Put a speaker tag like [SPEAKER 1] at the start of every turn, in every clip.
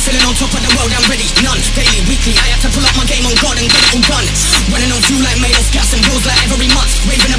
[SPEAKER 1] Feeling on top of the world, I'm ready. None, daily, weekly. I had to pull up my game on God and get it all done. Running on fuel like made of gas and rules like every month. Raving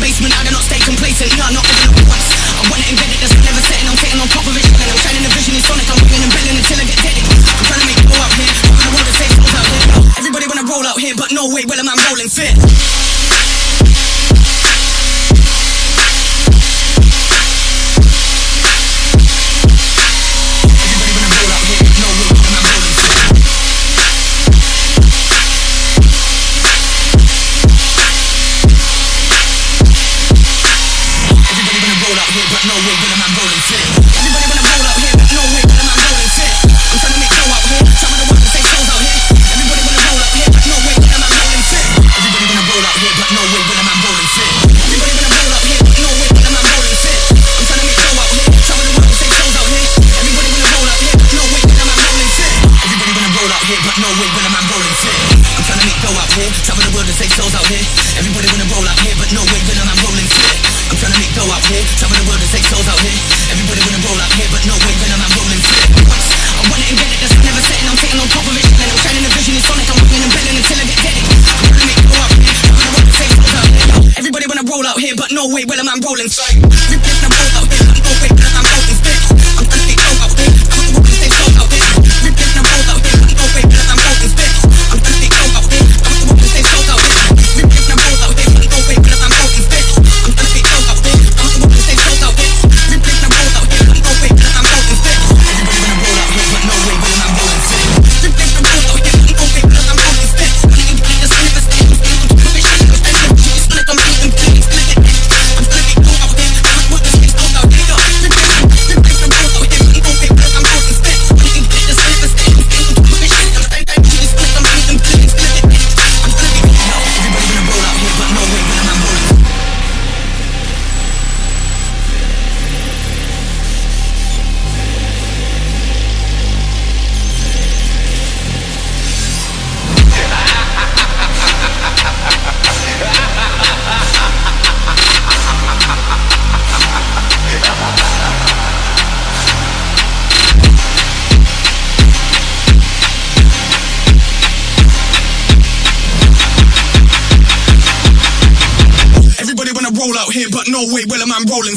[SPEAKER 1] no way, well, I'm rolling fit. Everybody wanna roll out here, no way, well, I'm rolling fit. I'm trying to make dough out here. Some of the ones that say souls out here. Everybody wanna roll out here, no way, well, I'm rolling fit. Everybody wanna roll out here, but no way, well, I'm rolling fit. Everybody wanna roll out here, no way, well, I'm rolling fit. I'm trying to make dough out here. Some of the ones that say souls out here. Everybody wanna roll out here, but no way, well, I'm rolling fit. Everybody wanna roll out here, but no way, well, I'm rolling fit. I'm trying to make dough out here. Some of the world that say souls out here. Everybody wanna roll out here, but no way, well, I'm rolling here. Some of the world souls out here. Everybody wanna roll out here, but no way, well, I'm rolling fit. I want it and get it, that's never setting. I'm sitting on top of it, and I'm shining the vision in Sonic. I'm winging and belling until I get dead. I'm make dough out here. World that say souls out here. Everybody wanna roll out here, but no way, well, I'm rolling fit. Out here, but no way, well, I'm rolling.